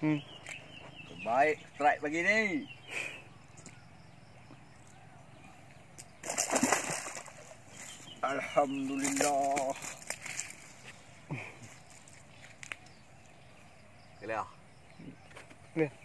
Hmm. Baik strike pagi ni. Alhamdulillah. Clear. Clear.